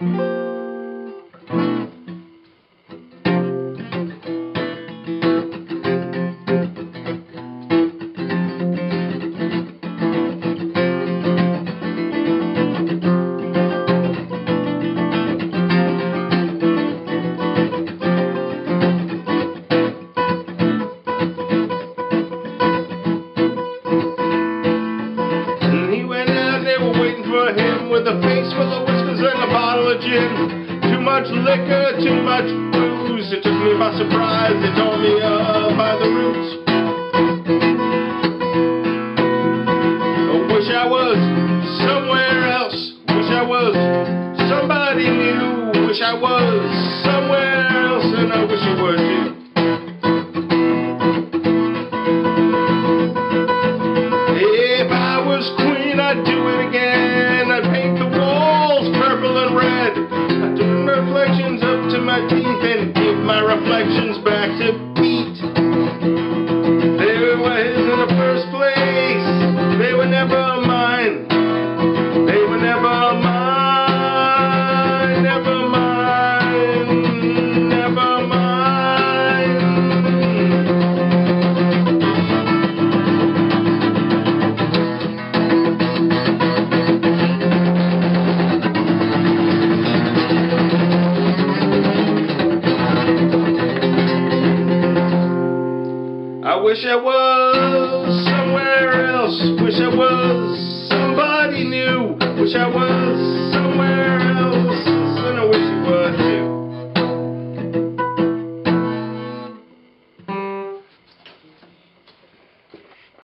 And for him with a face full of whiskers and a bottle of gin. Too much liquor, too much booze. It took me by surprise, they tore me up by the roots. I wish I was somewhere else. Wish I was somebody new. Wish I was somewhere else, and I wish you were too. If I was queen, I'd do it again. And. I'd turn reflections up to my teeth and give my reflections back to Pete. They were his in the first place. They were never wish I was somewhere else. Wish I was somebody new. Wish I was